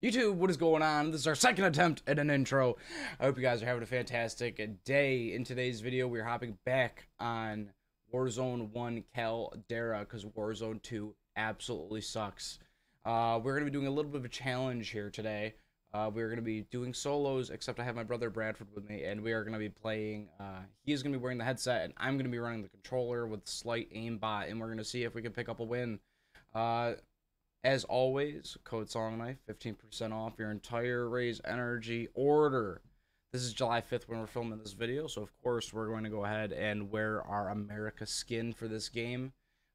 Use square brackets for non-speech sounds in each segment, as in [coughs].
YouTube, what is going on? This is our second attempt at an intro. I hope you guys are having a fantastic day. In today's video, we're hopping back on Warzone 1 Caldera because Warzone 2 absolutely sucks. Uh, we're going to be doing a little bit of a challenge here today. Uh, we're going to be doing solos, except I have my brother Bradford with me, and we are going to be playing. Uh, is going to be wearing the headset, and I'm going to be running the controller with slight aimbot, and we're going to see if we can pick up a win. Uh, as always, code Song Knife, 15% off your entire Raze Energy order. This is July 5th when we're filming this video, so of course we're going to go ahead and wear our America skin for this game.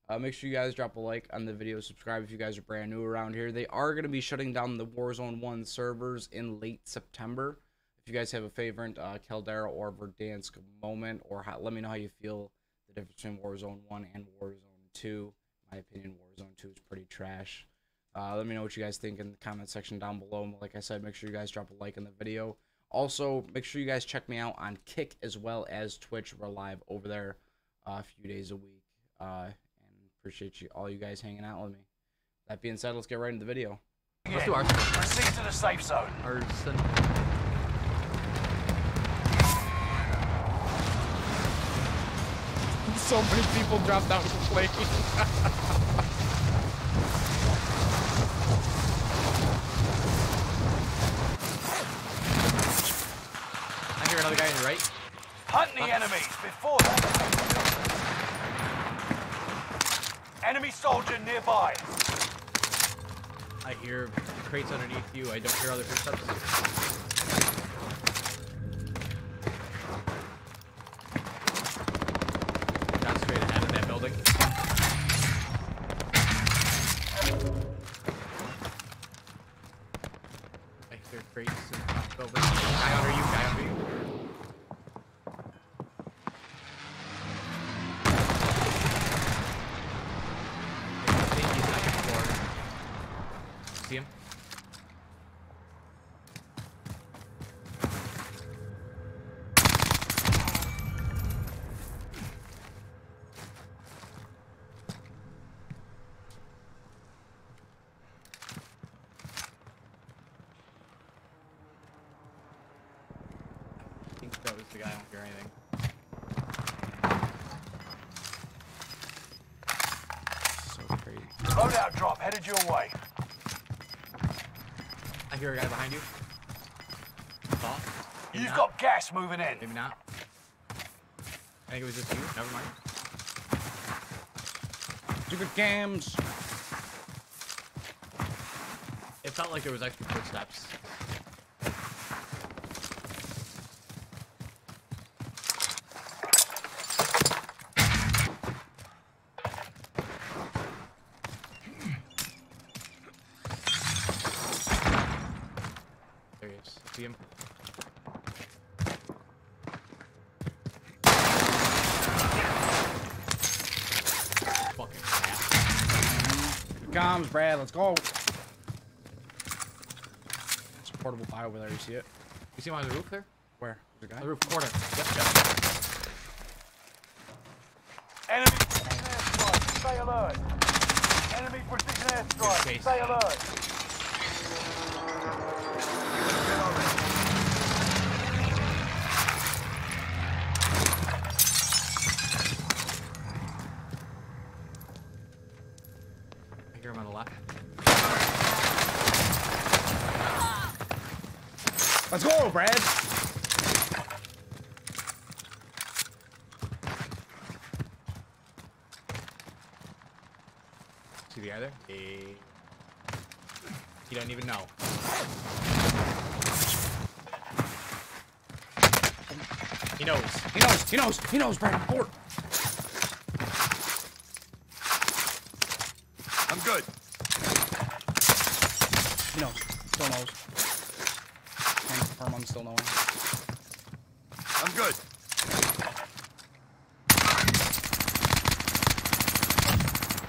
Uh, make sure you guys drop a like on the video, subscribe if you guys are brand new around here. They are going to be shutting down the Warzone 1 servers in late September. If you guys have a favorite uh, Caldera or Verdansk moment, or how, let me know how you feel the difference between Warzone 1 and Warzone 2. In my opinion, Warzone 2 is pretty trash. Uh, let me know what you guys think in the comment section down below. And like I said, make sure you guys drop a like in the video. Also, make sure you guys check me out on Kick as well as Twitch. We're live over there uh, a few days a week. Uh, and appreciate you all you guys hanging out with me. That being said, let's get right into the video. Let's do arson. Proceed to the safe zone. Arson. So many people dropped out to play. I another guy on your right. Hunt the enemies before that. Enemy soldier nearby. I hear crates underneath you. I don't hear other footsteps. Down straight ahead in that building. I hear crates in the building. Guy you, guy under you. I think he's second floor. See him? I think that was the guy. I don't hear anything. so crazy. Loadout drop headed your way. I hear a guy behind you. Thought? You've not. got gas moving in. Maybe not. I think it was just you. Never mind. Stupid cams. It felt like there was extra footsteps. See him? Fucking crap. Comms, Brad. Let's go. It's a portable buy over there. You see it? You see him on the roof there? Where? The guy? The roof corner. Yep, yep. Enemy precision airstrike. Stay alert. Enemy precision airstrike. Stay alert. I hear him on the left. Let's go, Brad. See the other? He don't even know. He knows. He knows. He knows. He knows, Brad. I'm good. He knows. Still knows. Can confirm I'm still knowing. I'm good.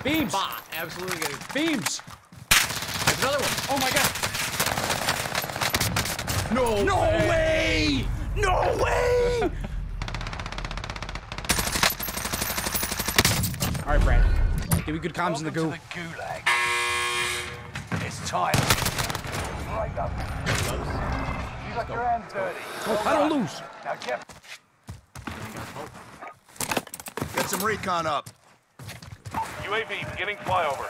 Beams. Bot! Absolutely good. Beams. There's another one! Oh my god. No! No way. No way. [laughs] All right, Brad. Give me good comms in the Welcome goo. to the gulag. It's time. Saved up. Gloves. You got your hands dirty. Oh, I don't lose. Now get You got hope. Get some recon up. UAV beginning flyover.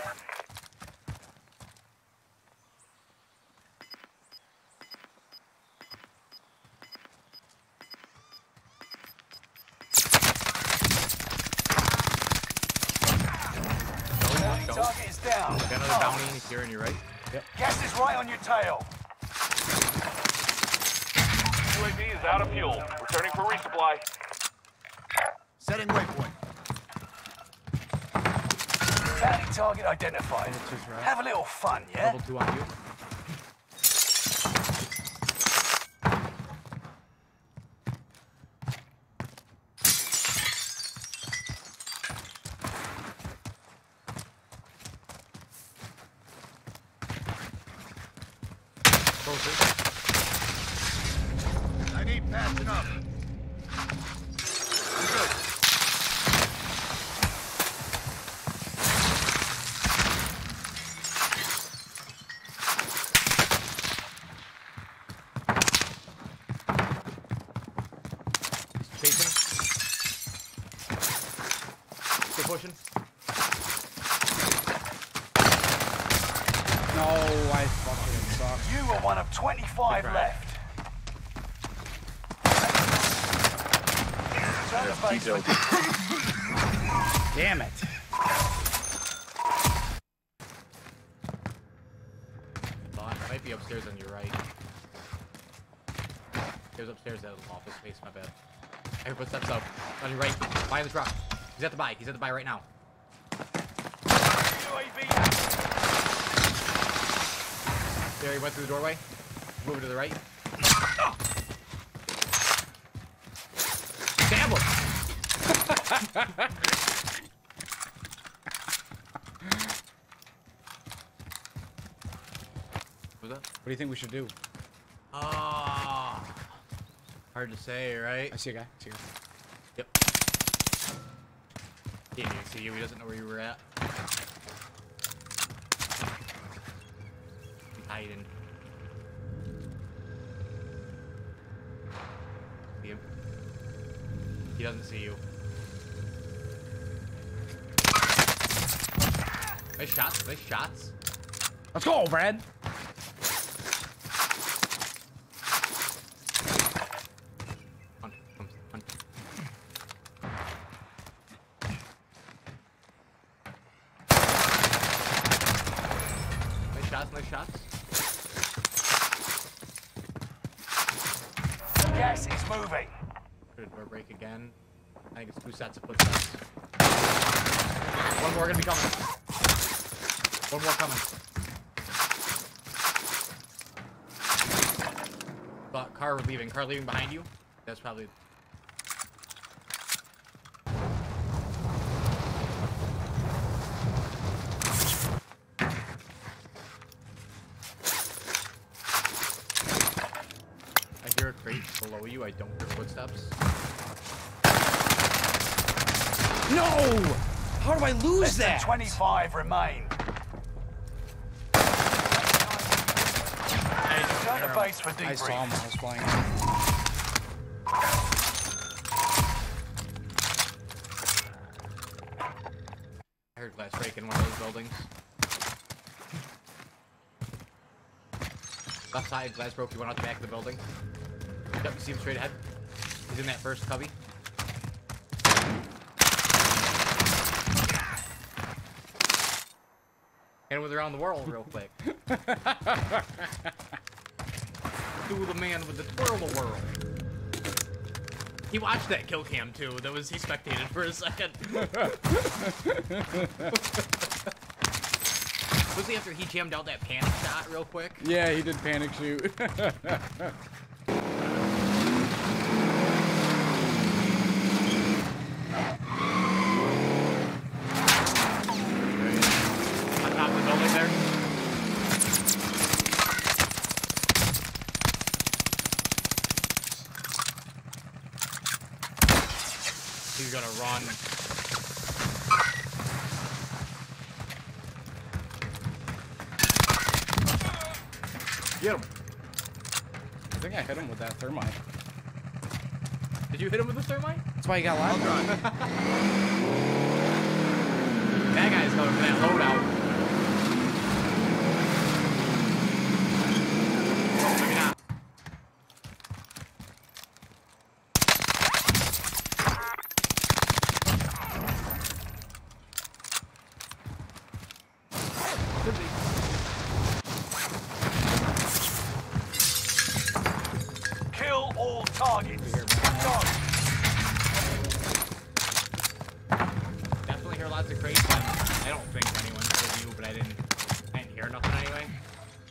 Target is down. Got another bounty oh. here on your right. Gas is right on your tail. UAV is out of fuel. Returning for resupply. Setting waypoint. Bounty target identified. Have a little fun, yeah? Level two on you. Closer. I need patching up. I'm good. He's chasing. Still pushing. No, I fucking suck. You are one of 25 Good left. Turn the base for Damn it. Thought it might be upstairs on your right. He was upstairs at the office space, my bad. I steps up. On your right, behind the truck. He's at the buy. He's at the buy right now. UAV active. There, he went through the doorway. Moving to the right. Stab [laughs] him! What's that? What do you think we should do? Ah, hard to say, right? I see a guy. I see a guy. Yep. He didn't even see you. He doesn't know where you were at. Hiding. See him? He doesn't see you. Nice shots. Nice shots. Let's go, Brad. Shots. Nice shots. Gas is moving. Good door break again. I think it's two sets of footsteps. One more gonna be coming. One more coming. But car leaving. Car leaving behind you. That's probably. I hear a crate below you. I don't hear footsteps. No! How do I lose Less that? 25 remain. Turn the base for I saw him when I was playing. I heard glass break in one of those buildings. Left side, glass broke. you went out the back of the building. Yep, you see him straight ahead. He's in that first cubby. And with around the world real quick. [laughs] Do the man with the twirl the world. He watched that kill cam too. That was he spectated for a second. [laughs] Was he after he jammed out that panic shot real quick? Yeah, he did panic shoot. [laughs] On top of the building there. He's gonna run. Get him. I think I hit him with that thermite. Did you hit him with the thermite? That's why he got live. [laughs] That guy's coming for that loadout. Oh, maybe not. Could be. Kill all targets. Go. Definitely hear lots of crates. I don't think anyone said you, but I didn't, I didn't hear nothing anyway.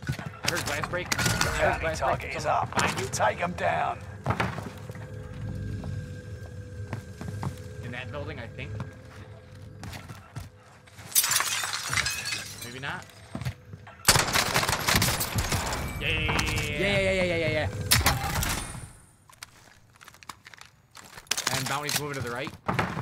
I heard glass break. I heard Bounty glass target break. Is up. You Take them down. in that building, I think. Maybe not. Yeah, Yeah, yeah, yeah, yeah, yeah, yeah. And Bounty's moving to the right.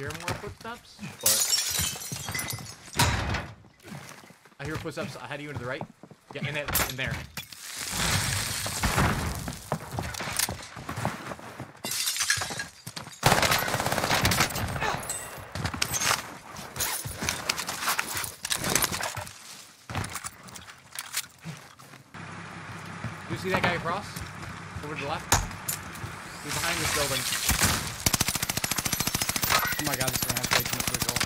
Hear more footsteps, but I hear footsteps ahead of you to the right. Yeah, in that, in there. You see that guy across? Over to the left? He's behind this building. Oh my god, this thing has way too much visual.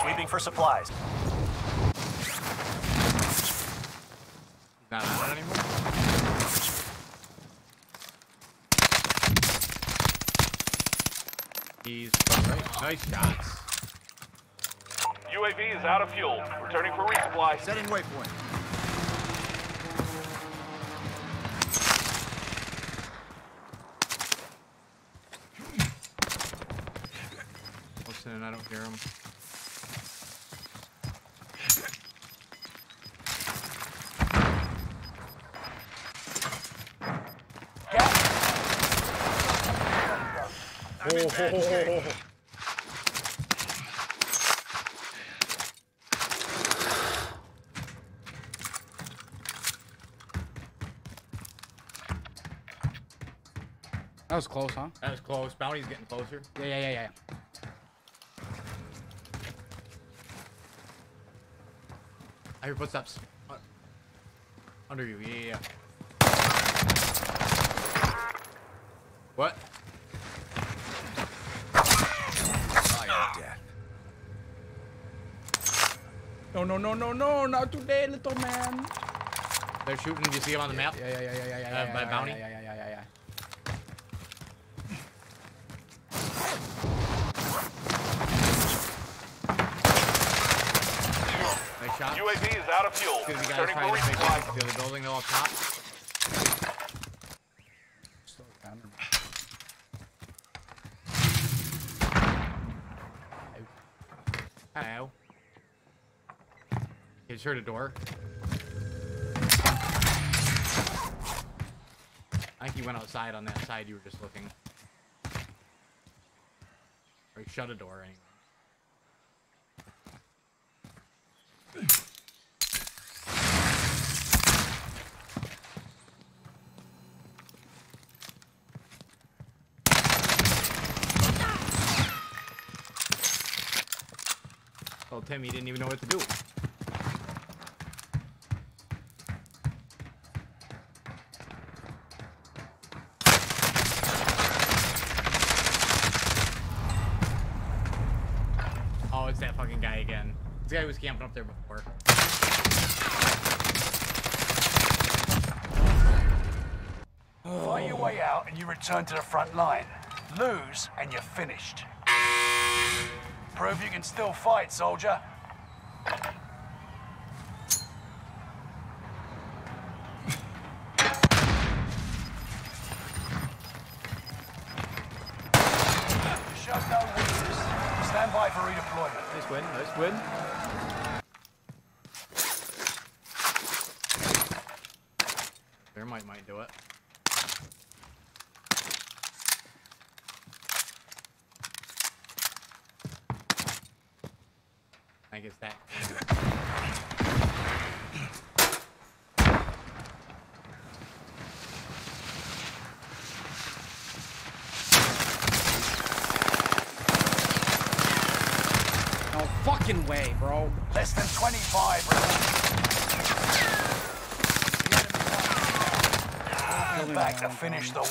Sweeping for supplies. Not on it anymore? He's right. Nice shots. UAV is out of fuel. Returning for resupply. Setting waypoint. Listening, I don't hear him. That was close, huh? That was close. Bounty's getting closer. Yeah, yeah, yeah, yeah. I hear footsteps. Uh, Under you. Yeah, yeah, yeah. What? No, no, no, no, no, not today, little man. They're shooting. Do you see him on the map? Yeah, yeah, yeah, yeah, yeah, yeah. Uh, yeah, by yeah, Bounty? Yeah, yeah, yeah, yeah, yeah. Nice shot. UAV is out of fuel. Good, the guys trying for to make resupply. it to the building, though, up top. Slow it down. Hello. You just heard a door. I think he went outside on that side you were just looking. Or he shut a door anyway. Well, Timmy didn't even know what to do. Oh, it's that fucking guy again. This guy was camping up there before. Your your way out and you return to the front line. Lose and you're finished. Prove you can still fight, soldier. Stand by for redeployment. Nice win. Nice win. There might might do it. I guess that. No fucking way, bro. Less than 25 remaining. Back to finish the war.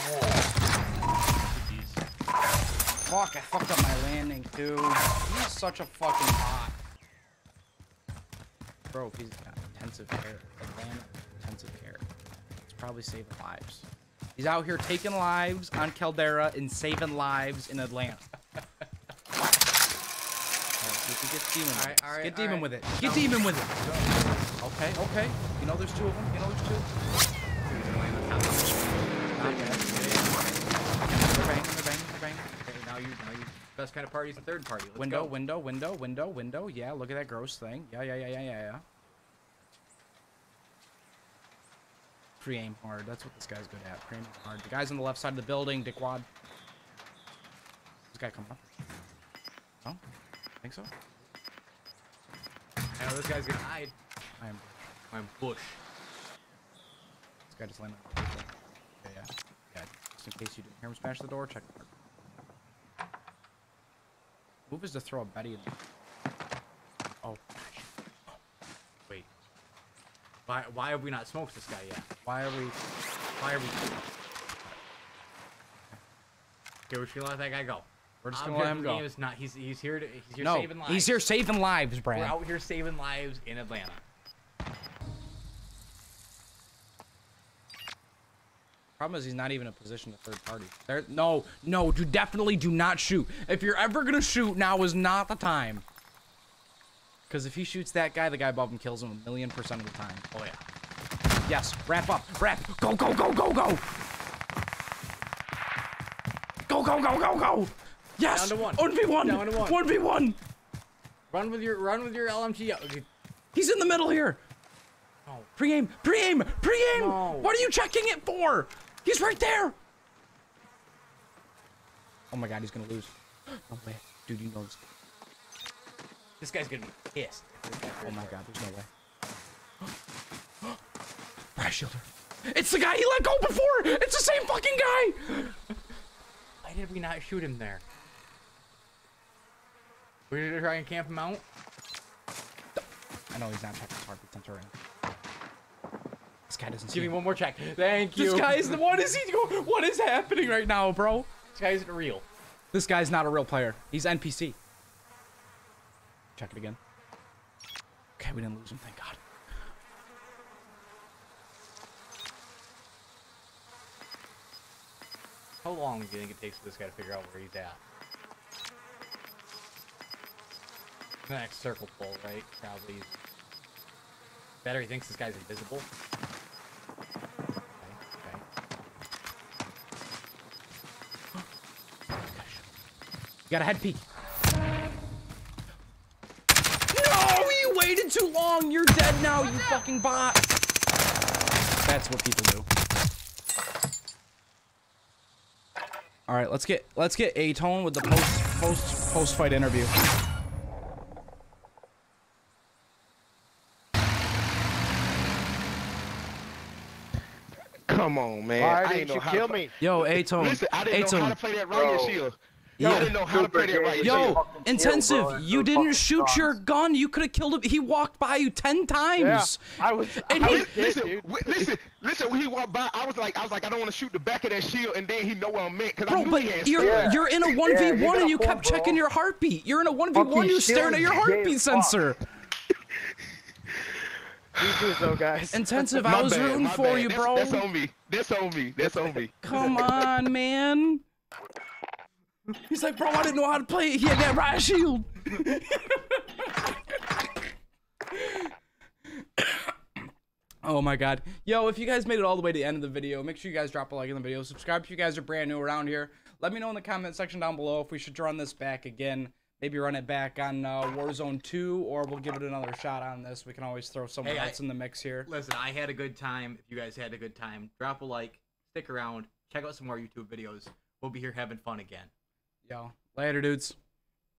Fuck, I fucked up my landing, too. He's such a fucking bot. Bro, if he's got intensive care, Atlanta intensive care, it's probably saving lives. He's out here taking lives on Caldera and saving lives in Atlanta. Can get demon. with it. alright, Get demon alright. with it. Get demon with it. Okay, okay. You know there's two of them. You know there's two. They're banging. They're banging. They're banging. Okay, now you now you best kind of party is the third party. Let's window, go. window, window, window, window. Yeah, look at that gross thing. Yeah, yeah, yeah, yeah, yeah, yeah. Pre-aim hard. That's what this guy's good at. Pre-aim hard. The guy's on the left side of the building. Dickwad. This guy coming up. Oh, think so. I know this guy's gonna hide. I am. I'm Bush. This guy just landed. on the. Yeah, yeah, yeah. Just in case you didn't hear him smash the door, check the. Is to throw a Betty. In oh, Wait. Why why have we not smoked this guy yet? why are we? Why are we? Okay, we're just gonna let that guy go. We're just gonna let him Objective of the go. is not. He's he's here to. He's here No, saving lives. he's here saving lives, Brad. We're out here saving lives in Atlanta. Problem is, he's not even in a position to third party. There, no, no, do definitely do not shoot. If you're ever gonna shoot, now is not the time. Because if he shoots that guy, the guy above him kills him a million percent of the time. Oh yeah. Yes, wrap up, wrap, go, go, go, go, go. Go, go, go, go, go. Yes. Down to one. One v one. Down to one. One v one. Run with your run with your LMG. Okay. He's in the middle here. Oh. Pre-aim, pre-aim, pre-aim. No. What are you checking it for? He's right there. Oh my god, he's gonna lose. [gasps] No way. Dude, you know this. This guy's gonna be pissed. if this guy Oh my god, there's no way. [gasps] Brass shielder. It's the guy he let go before! It's the same fucking guy! Why did we not shoot him there? We're gonna try and camp him out. I know he's not checking his heartbeat sensor in. This guy doesn't see Give me one more check. Thank you. This guy is the what is he going? What is happening right now, bro? This guy isn't real. This guy's not a real player. He's NPC. Check it again. Okay, we didn't lose him, thank God. How long do you think it takes for this guy to figure out where he's at? The next circle pull, right? Probably. Better he thinks this guy's invisible. Got a head peek. No, you waited too long. You're dead now, you fucking bot. That's what people do. All right, let's get let's get a tone with the post post post fight interview. Come on, man. Why I didn't ain't know you kill me? Yo, a tone. Listen, I didn't know how to play that riot Bro. Shield. Yeah. I didn't know how to play that riot Yo, intensive. bro. You didn't shoot sucks. your gun. You could have killed him. He walked by you ten Yeah, times. I was. And I he- was Listen, dude. listen, listen. When he walked by, I was like, I was like, I don't want to shoot the back of that shield, and then he know what I meant because I Bro, knew but he had you're stairs. you're in a one v one, and you a point, kept checking your heartbeat. You're in a one v one. Fucking You staring at your heartbeat as fuck. sensor. GG's though, guys. Intensive, [laughs] I was bad, rooting for bad. you, That's- bro. That's on me. That's on me. That's on me. Come on, man. He's like, bro, I didn't know how to play it. He had that riot shield. [coughs] oh my god. Yo, if you guys made it all the way to the end of the video, make sure you guys drop a like in the video. Subscribe if you guys are brand new around here. Let me know in the comment section down below if we should run this back again. Maybe run it back on uh, Warzone 2, or we'll give it another shot on this. We can always throw someone Hey, I- else in the mix here. Listen, I had a good time. If you guys had a good time, drop a like, stick around, check out some more YouTube videos. We'll be here having fun again. Yo, later, dudes.